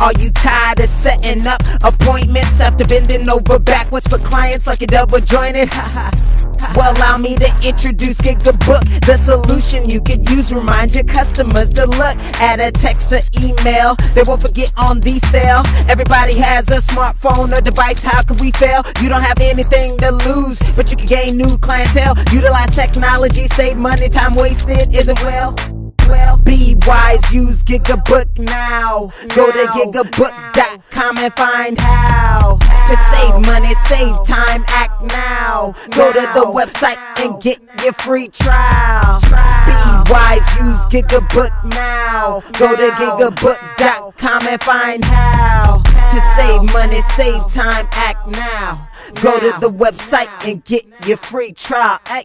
Are you tired of setting up appointments after bending over backwards for clients like a double jointed? Well, allow me to introduce Gigabook, the book. The solution you could use. Remind your customers to look at a text or email. They won't forget on the sale. Everybody has a smartphone or device. How could we fail? You don't have anything to lose, but you can gain new clientele. Utilize technology, save money, time wasted isn't well. Well, be wise, use Gigabook now. Go to gigabook.com and find how to save money, save time, act now. Go to the website and get your free trial. Be wise, use Gigabook now. Go to gigabook.com and find how to save money, save time, act now. Go to the website and get your free trial. Ay.